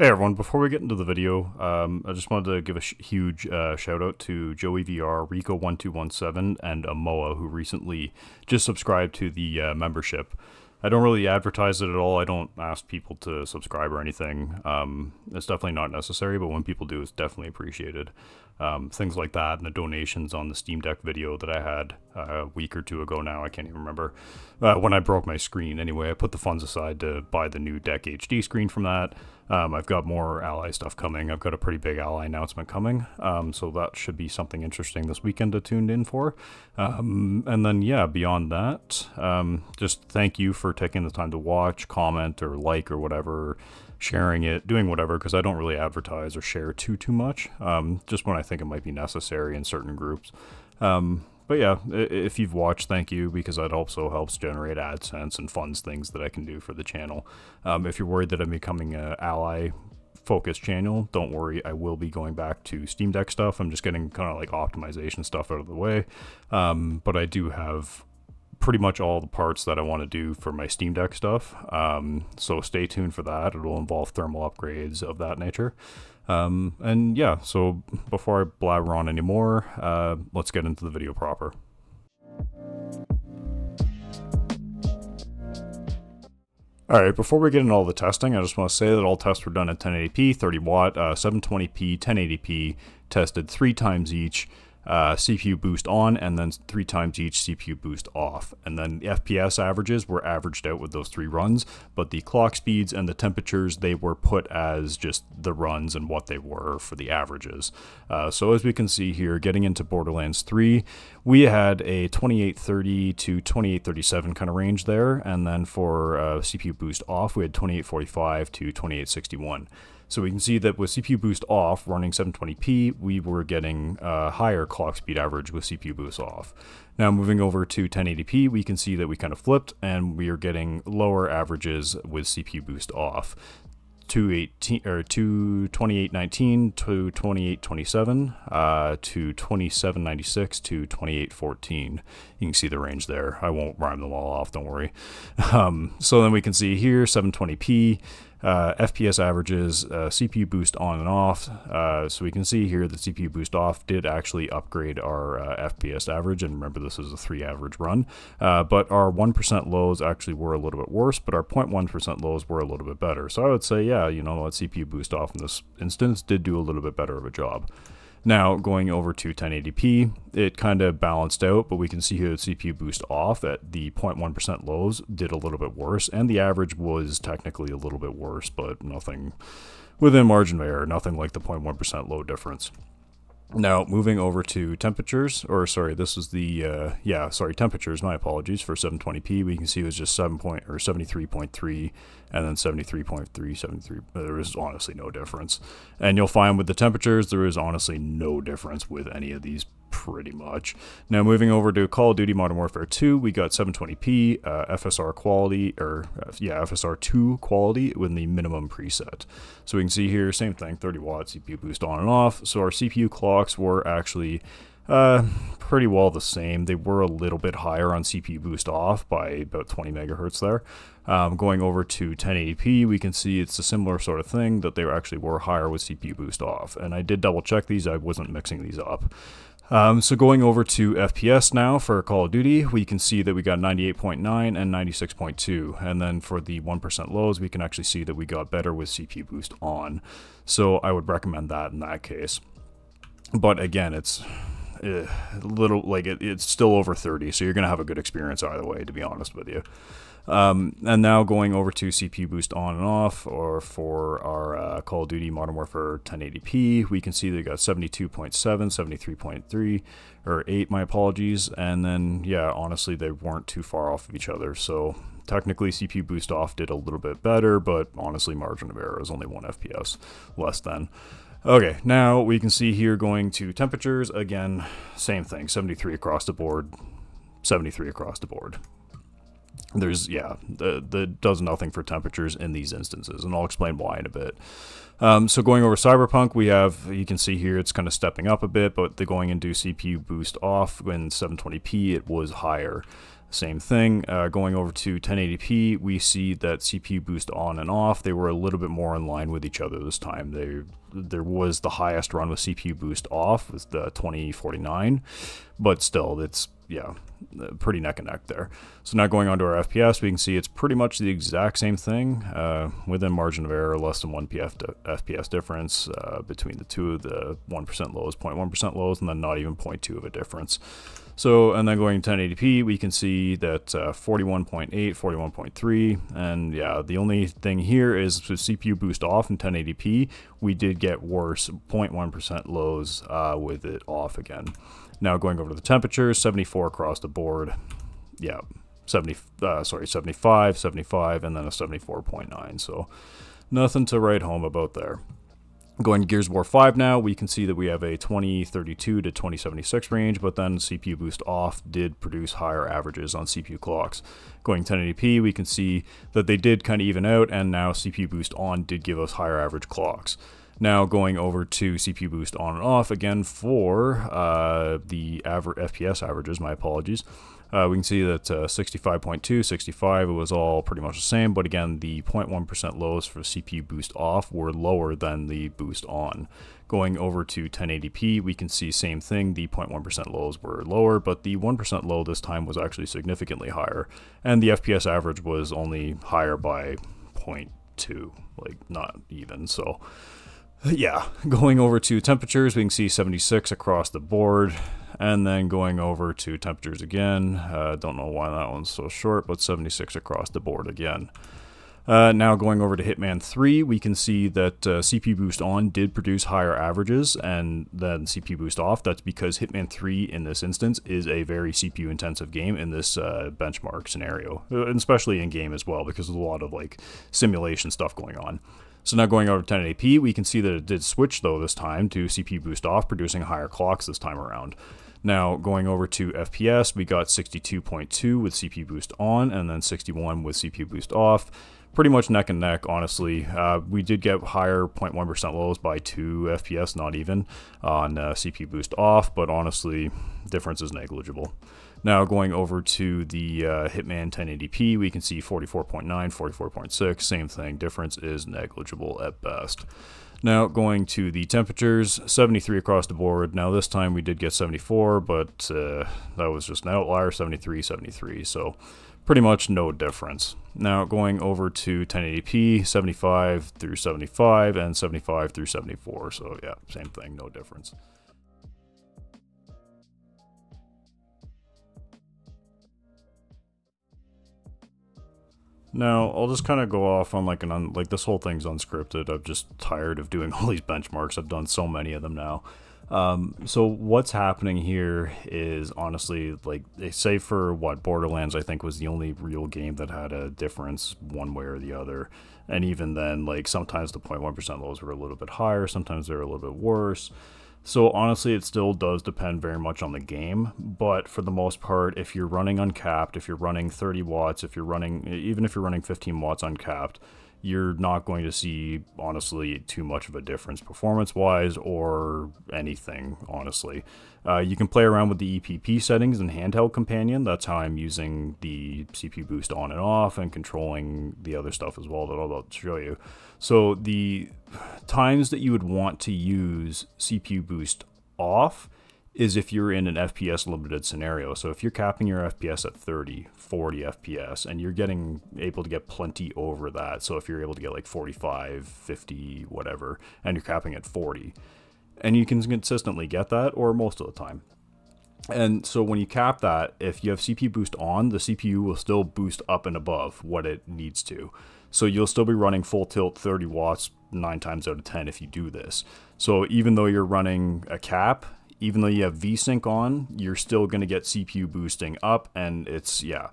Hey everyone, before we get into the video, um, I just wanted to give a sh huge uh, shout out to Joey VR, Rico1217, and Amoa, who recently just subscribed to the uh, membership. I don't really advertise it at all. I don't ask people to subscribe or anything. Um, it's definitely not necessary, but when people do, it's definitely appreciated. Um, things like that and the donations on the Steam Deck video that I had uh, a week or two ago now, I can't even remember, uh, when I broke my screen. Anyway, I put the funds aside to buy the new Deck HD screen from that. Um, I've got more Ally stuff coming. I've got a pretty big Ally announcement coming, um, so that should be something interesting this weekend to tune in for. Um, and then, yeah, beyond that, um, just thank you for taking the time to watch, comment, or like, or whatever, sharing it, doing whatever, because I don't really advertise or share too too much. Um, just when I think it might be necessary in certain groups. Um, but yeah, if you've watched, thank you because that also helps generate AdSense and funds things that I can do for the channel. Um, if you're worried that I'm becoming an ally focused channel, don't worry, I will be going back to Steam Deck stuff. I'm just getting kind of like optimization stuff out of the way. Um, but I do have pretty much all the parts that I want to do for my Steam Deck stuff. Um, so stay tuned for that. It'll involve thermal upgrades of that nature. Um, and yeah, so before I blabber on anymore, uh, let's get into the video proper. Alright, before we get into all the testing, I just want to say that all tests were done at 1080p, 30 watt, uh, 720p, 1080p, tested three times each uh, CPU boost on and then three times each CPU boost off. And then the FPS averages were averaged out with those three runs, but the clock speeds and the temperatures, they were put as just the runs and what they were for the averages. Uh, so as we can see here, getting into Borderlands 3, we had a 2830 to 2837 kind of range there. And then for uh, CPU boost off, we had 2845 to 2861. So we can see that with CPU boost off, running 720p, we were getting a higher clock speed average with CPU boost off. Now moving over to 1080p, we can see that we kind of flipped and we are getting lower averages with CPU boost off. 218 or 22819 to 2827 uh, to 2796 to 2814. You can see the range there. I won't rhyme them all off, don't worry. Um, so then we can see here 720p uh, FPS averages, uh, CPU boost on and off. Uh, so we can see here the CPU boost off did actually upgrade our uh, FPS average. And remember, this is a three average run. Uh, but our 1% lows actually were a little bit worse, but our 0.1% lows were a little bit better. So I would say, yeah, you know, that CPU boost off in this instance did do a little bit better of a job. Now, going over to 1080p, it kind of balanced out, but we can see here the CPU boost off at the 0.1% lows did a little bit worse, and the average was technically a little bit worse, but nothing within margin of error, nothing like the 0.1% low difference. Now, moving over to temperatures, or sorry, this is the, uh, yeah, sorry, temperatures, my apologies, for 720p, we can see it was just 7 point, or 73.3, and then 73.3, 73, there is honestly no difference. And you'll find with the temperatures, there is honestly no difference with any of these pretty much. Now moving over to Call of Duty Modern Warfare 2, we got 720p, uh, FSR quality, or uh, yeah, FSR 2 quality with the minimum preset. So we can see here, same thing, 30 watts CPU boost on and off. So our CPU clocks were actually uh, pretty well the same. They were a little bit higher on CPU boost off by about 20 megahertz there. Um, going over to 1080p, we can see it's a similar sort of thing that they actually were higher with CPU boost off. And I did double check these, I wasn't mixing these up. Um, so going over to FPS now for Call of Duty, we can see that we got 98.9 and 96.2. And then for the 1% lows, we can actually see that we got better with CPU boost on. So I would recommend that in that case. But again, it's uh, little like it, it's still over 30, so you're going to have a good experience either way, to be honest with you. Um, and now going over to CPU boost on and off, or for our uh, Call of Duty Modern Warfare 1080p, we can see they got 72.7, 73.3, or 8, my apologies. And then, yeah, honestly, they weren't too far off of each other. So technically, CPU boost off did a little bit better, but honestly, margin of error is only 1 FPS less than. Okay, now we can see here going to temperatures. Again, same thing, 73 across the board, 73 across the board there's yeah the the does nothing for temperatures in these instances and i'll explain why in a bit. Um, so going over cyberpunk we have you can see here it's kind of stepping up a bit but the going into cpu boost off when 720p it was higher Same thing, uh, going over to 1080p, we see that CPU boost on and off, they were a little bit more in line with each other this time. They There was the highest run with CPU boost off, with the 2049, but still, it's, yeah, pretty neck and neck there. So now going on to our FPS, we can see it's pretty much the exact same thing, uh, within margin of error, less than 1 PF FPS difference uh, between the two, the 1% lows, 0.1% lows, and then not even 0.2 of a difference. So, and then going 1080p, we can see that uh, 41.8, 41.3, and yeah, the only thing here is with CPU boost off in 1080p, we did get worse 0.1% lows uh, with it off again. Now going over to the temperatures, 74 across the board, yeah, 70, uh, sorry, 75, 75, and then a 74.9, so nothing to write home about there. Going to Gears of War 5 now, we can see that we have a 2032 to 2076 range, but then CPU boost off did produce higher averages on CPU clocks. Going 1080p, we can see that they did kind of even out, and now CPU boost on did give us higher average clocks. Now going over to CPU boost on and off again for uh, the aver FPS averages, my apologies. Uh, we can see that uh, 65.2, 65, it was all pretty much the same, but again, the 0.1% lows for CPU boost off were lower than the boost on. Going over to 1080p, we can see same thing, the 0.1% lows were lower, but the 1% low this time was actually significantly higher, and the FPS average was only higher by 0.2, like not even, so yeah, going over to temperatures, we can see 76 across the board. And then going over to temperatures again, uh, don't know why that one's so short, but 76 across the board again. Uh, now going over to Hitman 3, we can see that uh, CPU boost on did produce higher averages and then CPU boost off. That's because Hitman 3 in this instance is a very CPU intensive game in this uh, benchmark scenario, uh, especially in game as well because there's a lot of like simulation stuff going on. So now going over to 1080p, we can see that it did switch though this time to CPU boost off, producing higher clocks this time around. Now, going over to FPS, we got 62.2 with CPU boost on, and then 61 with CPU boost off. Pretty much neck and neck, honestly. Uh, we did get higher 0.1% lows by 2 FPS, not even, on uh, CPU boost off, but honestly, difference is negligible. Now going over to the uh, Hitman 1080p, we can see 44.9, 44.6, same thing, difference is negligible at best. Now going to the temperatures, 73 across the board. Now this time we did get 74, but uh, that was just an outlier, 73, 73. So pretty much no difference. Now going over to 1080p, 75 through 75 and 75 through 74. So yeah, same thing, no difference. Now, I'll just kind of go off on like an un, like this whole thing's unscripted. I'm just tired of doing all these benchmarks. I've done so many of them now. Um, so what's happening here is honestly like say for what Borderlands I think was the only real game that had a difference one way or the other, and even then like sometimes the 0.1% lows were a little bit higher, sometimes they're a little bit worse. So honestly, it still does depend very much on the game, but for the most part, if you're running uncapped, if you're running 30 watts, if you're running, even if you're running 15 watts uncapped, you're not going to see, honestly, too much of a difference performance wise or anything, honestly. Uh, you can play around with the EPP settings in Handheld Companion. That's how I'm using the CPU boost on and off and controlling the other stuff as well that I'll show you. So the times that you would want to use CPU boost off is if you're in an FPS limited scenario. So if you're capping your FPS at 30, 40 FPS and you're getting able to get plenty over that. So if you're able to get like 45, 50, whatever, and you're capping at 40, and you can consistently get that or most of the time. And so when you cap that, if you have CPU boost on, the CPU will still boost up and above what it needs to. So you'll still be running full tilt 30 watts 9 times out of 10 if you do this. So even though you're running a cap, even though you have VSync on, you're still going to get CPU boosting up and it's, yeah.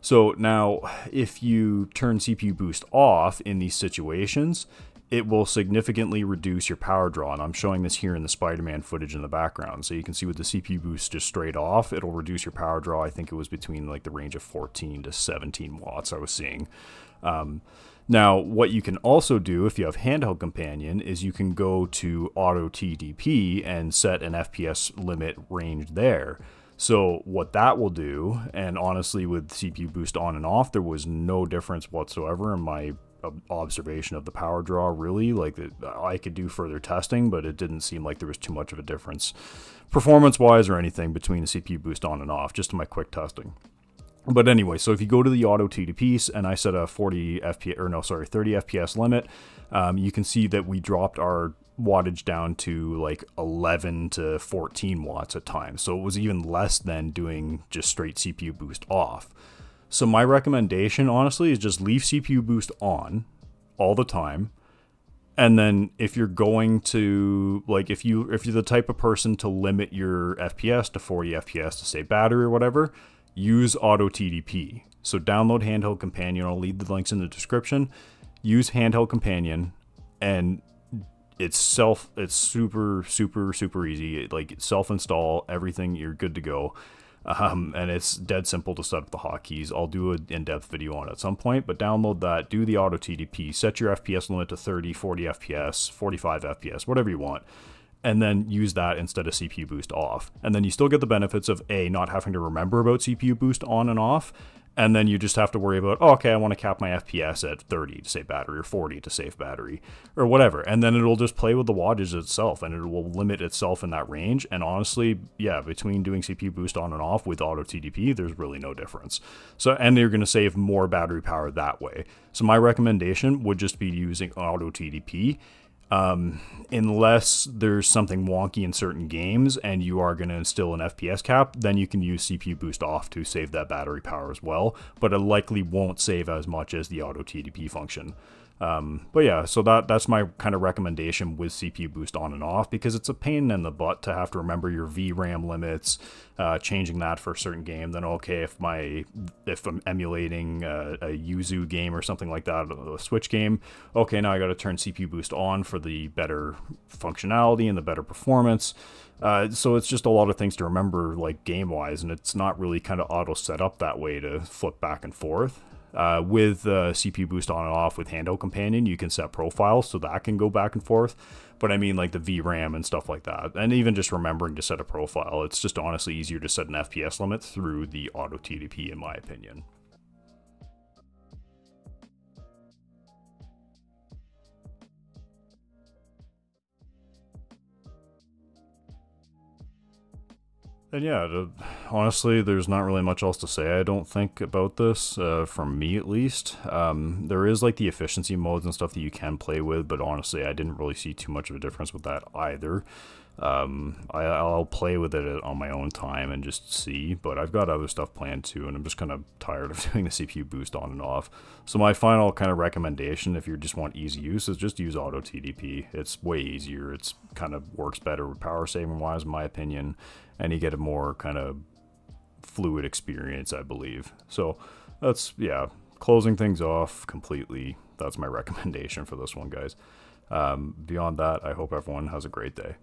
So now if you turn CPU boost off in these situations, it will significantly reduce your power draw. And I'm showing this here in the Spider-Man footage in the background. So you can see with the CPU boost just straight off, it'll reduce your power draw. I think it was between like the range of 14 to 17 watts I was seeing. Um, now, what you can also do if you have handheld companion is you can go to auto TDP and set an FPS limit range there. So what that will do, and honestly, with CPU boost on and off, there was no difference whatsoever in my observation of the power draw. Really, like I could do further testing, but it didn't seem like there was too much of a difference, performance-wise or anything, between the CPU boost on and off. Just my quick testing. But anyway, so if you go to the auto TDP and I set a 40 FPS or no, sorry, 30 FPS limit, um, you can see that we dropped our wattage down to like 11 to 14 watts at times. So it was even less than doing just straight CPU boost off. So my recommendation, honestly, is just leave CPU boost on all the time. And then if you're going to like if you if you're the type of person to limit your FPS to 40 FPS to save battery or whatever, use Auto TDP. So download Handheld Companion. I'll leave the links in the description. Use Handheld Companion, and it's self. It's super, super, super easy. like self install everything. You're good to go. Um, and it's dead simple to set up the hotkeys. I'll do an in-depth video on it at some point, but download that, do the auto TDP, set your FPS limit to 30, 40 FPS, 45 FPS, whatever you want and then use that instead of CPU boost off. And then you still get the benefits of A, not having to remember about CPU boost on and off. And then you just have to worry about, oh, okay, I want to cap my FPS at 30 to save battery or 40 to save battery or whatever. And then it'll just play with the wattage itself and it will limit itself in that range. And honestly, yeah, between doing CPU boost on and off with auto TDP, there's really no difference. So, and you're going to save more battery power that way. So my recommendation would just be using auto TDP um, unless there's something wonky in certain games and you are going to instill an FPS cap, then you can use CPU boost off to save that battery power as well, but it likely won't save as much as the auto TDP function. Um, but yeah, so that that's my kind of recommendation with CPU boost on and off because it's a pain in the butt to have to remember your VRAM limits, uh, changing that for a certain game. Then okay, if my if I'm emulating a, a Yuzu game or something like that, a Switch game, okay, now I got to turn CPU boost on for the better functionality and the better performance. Uh, so it's just a lot of things to remember, like game wise, and it's not really kind of auto set up that way to flip back and forth. Uh, with uh, CPU boost on and off with handheld companion, you can set profiles so that can go back and forth. But I mean, like the VRAM and stuff like that, and even just remembering to set a profile, it's just honestly easier to set an FPS limit through the auto TDP, in my opinion. And yeah, to, honestly, there's not really much else to say, I don't think, about this, uh, from me at least. Um, there is like the efficiency modes and stuff that you can play with, but honestly, I didn't really see too much of a difference with that either. Um, I, will play with it on my own time and just see, but I've got other stuff planned too, and I'm just kind of tired of doing the CPU boost on and off. So my final kind of recommendation, if you just want easy use, is just use Auto TDP. It's way easier. It's kind of works better power saving wise, in my opinion and you get a more kind of fluid experience, I believe. So that's, yeah, closing things off completely. That's my recommendation for this one, guys. Um, beyond that, I hope everyone has a great day.